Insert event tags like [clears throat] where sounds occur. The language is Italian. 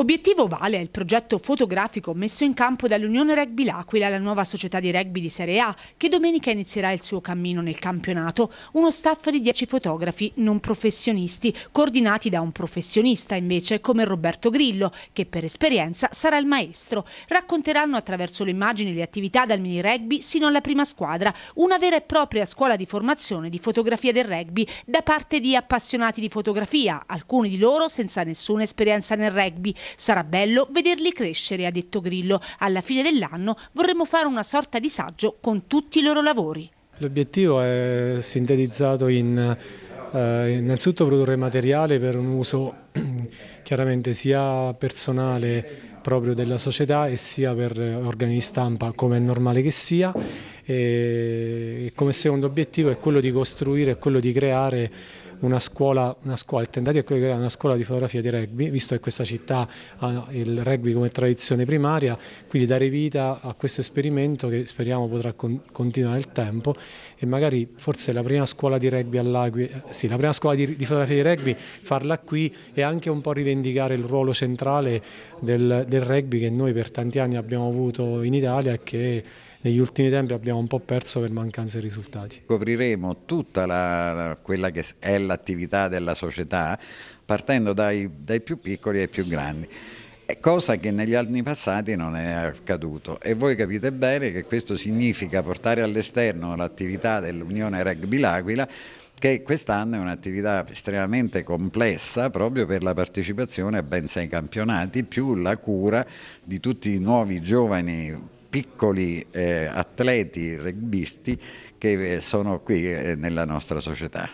Obiettivo Vale è il progetto fotografico messo in campo dall'Unione Rugby L'Aquila, la nuova società di rugby di Serie A, che domenica inizierà il suo cammino nel campionato. Uno staff di 10 fotografi non professionisti, coordinati da un professionista invece come Roberto Grillo, che per esperienza sarà il maestro. Racconteranno attraverso le immagini le attività dal mini rugby sino alla prima squadra, una vera e propria scuola di formazione di fotografia del rugby da parte di appassionati di fotografia, alcuni di loro senza nessuna esperienza nel rugby Sarà bello vederli crescere, ha detto Grillo. Alla fine dell'anno vorremmo fare una sorta di saggio con tutti i loro lavori. L'obiettivo è sintetizzato in eh, innanzitutto produrre materiale per un uso [clears throat] chiaramente sia personale proprio della società e sia per organi di stampa come è normale che sia e come secondo obiettivo è quello di costruire, quello di creare una scuola, una scuola, il tentativo è quello di creare una scuola di fotografia di rugby, visto che questa città ha il rugby come tradizione primaria, quindi dare vita a questo esperimento che speriamo potrà con, continuare nel tempo e magari forse la prima scuola di rugby all'Aquila, sì, la prima scuola di, di, fotografia di rugby, farla qui e anche un po' rivendicare il ruolo centrale del, del rugby che noi per tanti anni abbiamo avuto in Italia e che negli ultimi tempi abbiamo un po' perso per mancanza di risultati. Copriremo tutta la, quella che è l'attività della società partendo dai, dai più piccoli ai più grandi cosa che negli anni passati non è accaduto e voi capite bene che questo significa portare all'esterno l'attività dell'Unione Rugby L'Aquila che quest'anno è un'attività estremamente complessa proprio per la partecipazione a ben sei campionati più la cura di tutti i nuovi giovani piccoli eh, atleti rugbisti che eh, sono qui eh, nella nostra società.